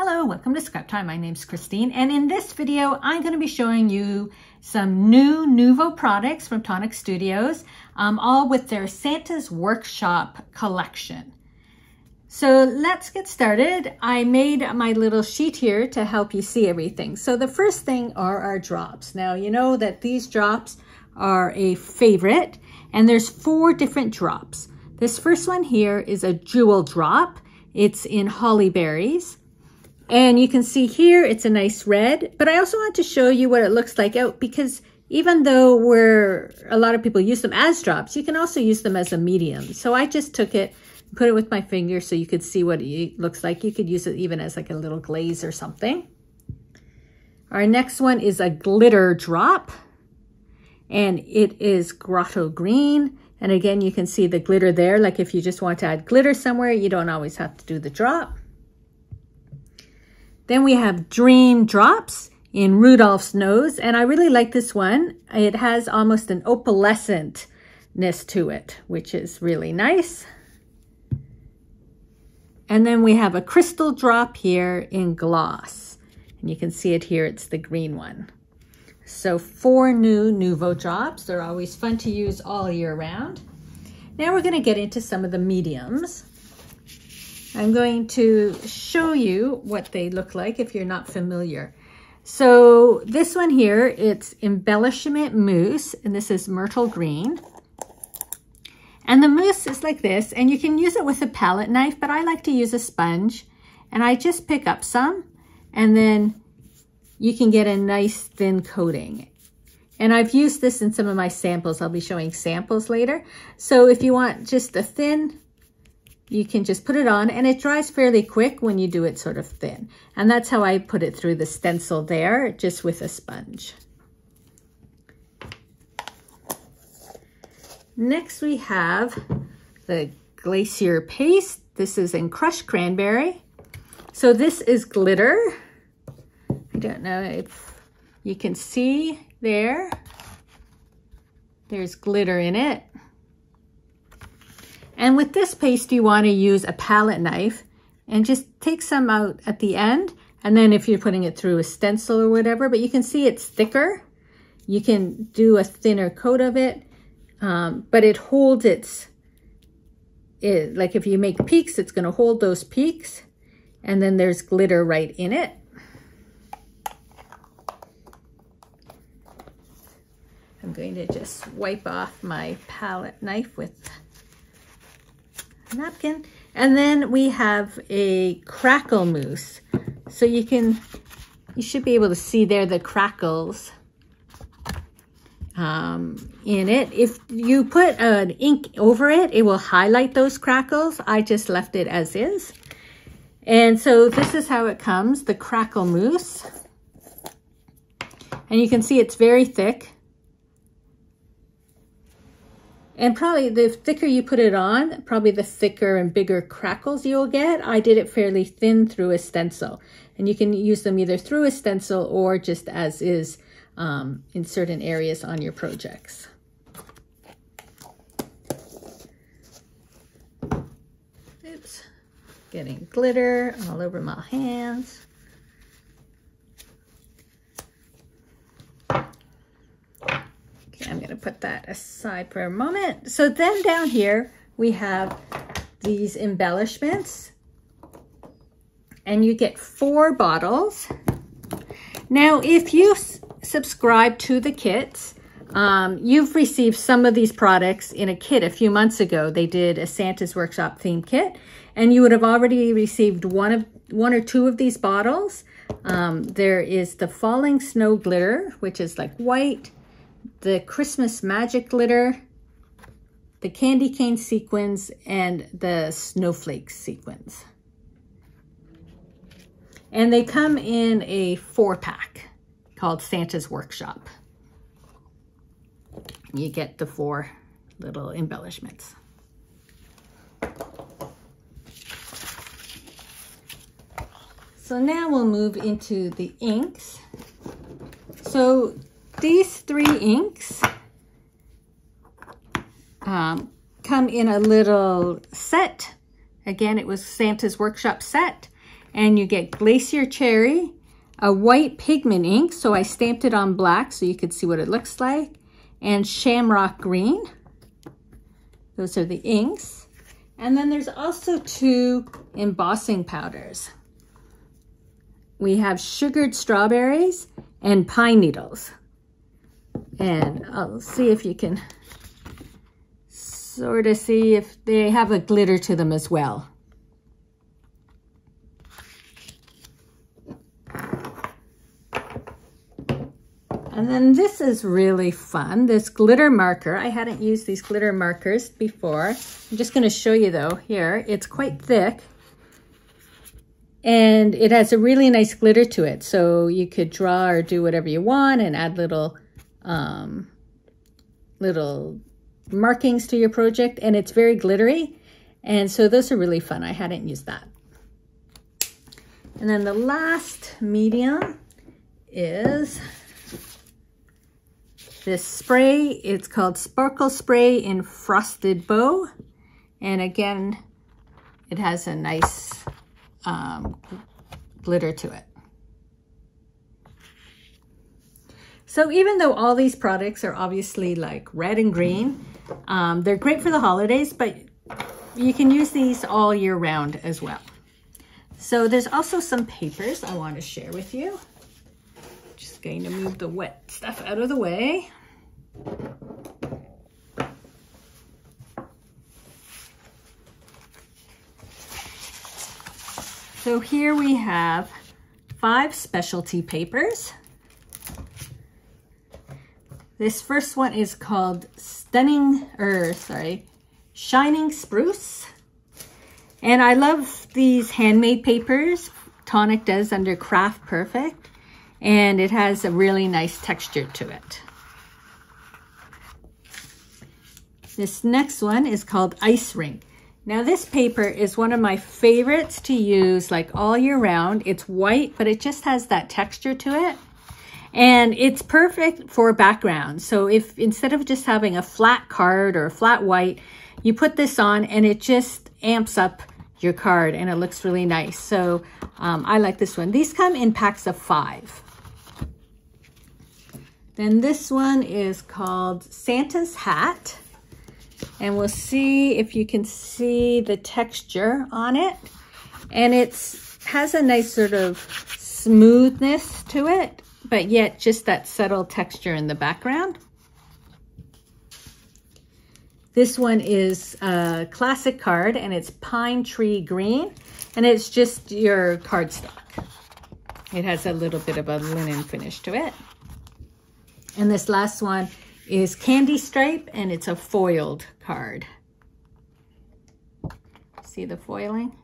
Hello, welcome to Scrap Time. My name's Christine, and in this video, I'm going to be showing you some new Nuvo products from Tonic Studios, um, all with their Santa's Workshop collection. So let's get started. I made my little sheet here to help you see everything. So the first thing are our drops. Now, you know that these drops are a favorite, and there's four different drops. This first one here is a jewel drop. It's in holly berries. And you can see here, it's a nice red, but I also want to show you what it looks like out because even though we're, a lot of people use them as drops, you can also use them as a medium. So I just took it, put it with my finger so you could see what it looks like. You could use it even as like a little glaze or something. Our next one is a glitter drop and it is grotto green. And again, you can see the glitter there. Like if you just want to add glitter somewhere, you don't always have to do the drop. Then we have Dream Drops in Rudolph's nose. And I really like this one. It has almost an opalescentness to it, which is really nice. And then we have a crystal drop here in gloss. And you can see it here, it's the green one. So four new Nuvo drops. They're always fun to use all year round. Now we're gonna get into some of the mediums. I'm going to show you what they look like if you're not familiar. So this one here, it's Embellishment Mousse, and this is Myrtle Green. And the mousse is like this, and you can use it with a palette knife, but I like to use a sponge. And I just pick up some, and then you can get a nice thin coating. And I've used this in some of my samples. I'll be showing samples later. So if you want just a thin you can just put it on and it dries fairly quick when you do it sort of thin. And that's how I put it through the stencil there, just with a sponge. Next we have the Glacier Paste. This is in Crushed Cranberry. So this is glitter. I don't know if you can see there. There's glitter in it. And with this paste, you want to use a palette knife and just take some out at the end. And then if you're putting it through a stencil or whatever, but you can see it's thicker. You can do a thinner coat of it, um, but it holds its, it, like if you make peaks, it's going to hold those peaks. And then there's glitter right in it. I'm going to just wipe off my palette knife with napkin. And then we have a crackle mousse. So you can, you should be able to see there the crackles um, in it. If you put an ink over it, it will highlight those crackles. I just left it as is. And so this is how it comes, the crackle mousse. And you can see it's very thick. And probably the thicker you put it on, probably the thicker and bigger crackles you'll get. I did it fairly thin through a stencil. And you can use them either through a stencil or just as is um, in certain areas on your projects. Oops, getting glitter all over my hands. I'm put that aside for a moment. So then down here, we have these embellishments. And you get four bottles. Now, if you subscribe to the kits, um, you've received some of these products in a kit a few months ago. They did a Santa's Workshop theme kit, and you would have already received one of one or two of these bottles. Um, there is the Falling Snow Glitter, which is like white, the Christmas Magic Glitter, the Candy Cane Sequins, and the Snowflake Sequins. And they come in a four pack called Santa's Workshop. You get the four little embellishments. So now we'll move into the inks. So these three inks um, come in a little set. Again, it was Santa's Workshop set. And you get Glacier Cherry, a white pigment ink, so I stamped it on black so you could see what it looks like, and Shamrock Green. Those are the inks. And then there's also two embossing powders. We have sugared strawberries and pine needles. And I'll see if you can sort of see if they have a glitter to them as well. And then this is really fun, this glitter marker. I hadn't used these glitter markers before. I'm just gonna show you though, here. It's quite thick and it has a really nice glitter to it. So you could draw or do whatever you want and add little, um, little markings to your project and it's very glittery. And so those are really fun. I hadn't used that. And then the last medium is this spray. It's called Sparkle Spray in Frosted Bow. And again, it has a nice um, glitter to it. So even though all these products are obviously like red and green, um, they're great for the holidays, but you can use these all year round as well. So there's also some papers I want to share with you. Just going to move the wet stuff out of the way. So here we have five specialty papers. This first one is called Stunning, or sorry, Shining Spruce. And I love these handmade papers Tonic does under Craft Perfect. And it has a really nice texture to it. This next one is called Ice Rink. Now this paper is one of my favorites to use like all year round. It's white, but it just has that texture to it. And it's perfect for background. So if instead of just having a flat card or a flat white, you put this on and it just amps up your card and it looks really nice. So um, I like this one. These come in packs of five. Then this one is called Santa's Hat. And we'll see if you can see the texture on it. And it has a nice sort of smoothness to it, but yet just that subtle texture in the background. This one is a classic card and it's Pine Tree Green and it's just your cardstock. It has a little bit of a linen finish to it. And this last one is Candy Stripe, and it's a foiled card. See the foiling?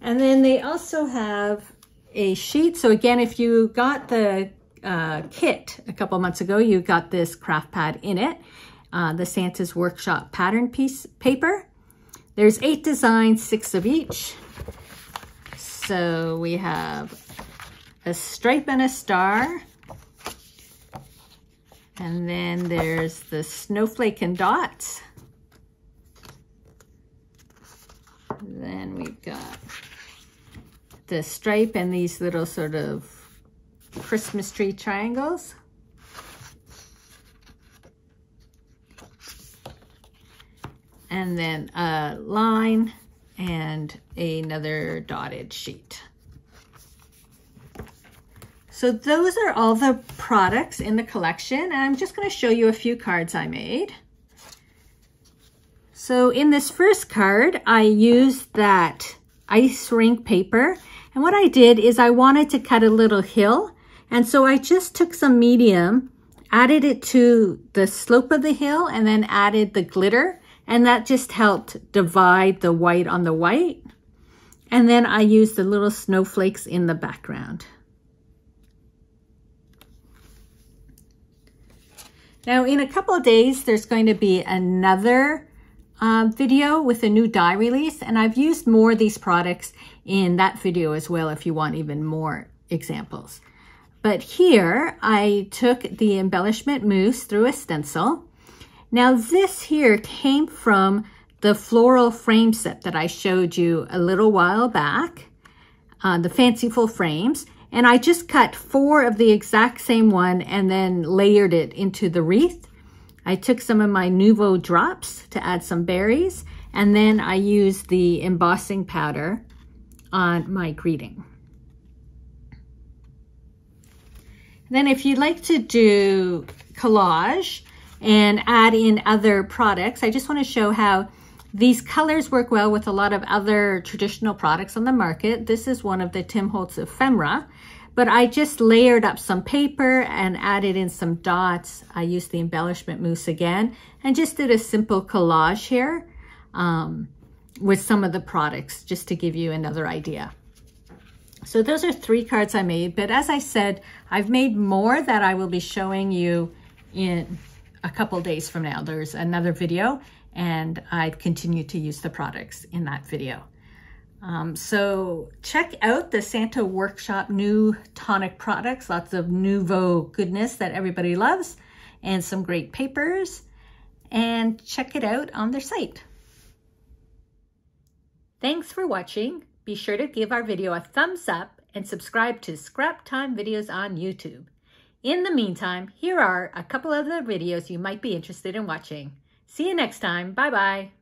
And then they also have a sheet. So again, if you got the uh, kit a couple months ago, you got this craft pad in it, uh, the Santa's Workshop pattern piece paper. There's eight designs, six of each. So we have a stripe and a star, and then there's the snowflake and dots. Then we've got the stripe and these little sort of Christmas tree triangles. And then a line and another dotted sheet. So those are all the products in the collection and I'm just going to show you a few cards I made. So in this first card, I used that ice rink paper and what I did is I wanted to cut a little hill and so I just took some medium, added it to the slope of the hill and then added the glitter and that just helped divide the white on the white. And then I used the little snowflakes in the background. Now in a couple of days, there's going to be another uh, video with a new die release and I've used more of these products in that video as well if you want even more examples. But here I took the embellishment mousse through a stencil. Now this here came from the floral frame set that I showed you a little while back, uh, the fanciful frames. And I just cut four of the exact same one and then layered it into the wreath. I took some of my Nuvo drops to add some berries, and then I used the embossing powder on my greeting. Then if you'd like to do collage and add in other products, I just want to show how these colors work well with a lot of other traditional products on the market. This is one of the Tim Holtz ephemera, but I just layered up some paper and added in some dots. I used the embellishment mousse again and just did a simple collage here um, with some of the products just to give you another idea. So those are three cards I made, but as I said, I've made more that I will be showing you in a couple days from now. There's another video and I'd continue to use the products in that video. Um, so check out the Santa Workshop new tonic products, lots of Nuvo goodness that everybody loves and some great papers and check it out on their site. Thanks for watching. Be sure to give our video a thumbs up and subscribe to Scrap Time videos on YouTube. In the meantime, here are a couple of other videos you might be interested in watching. See you next time. Bye-bye.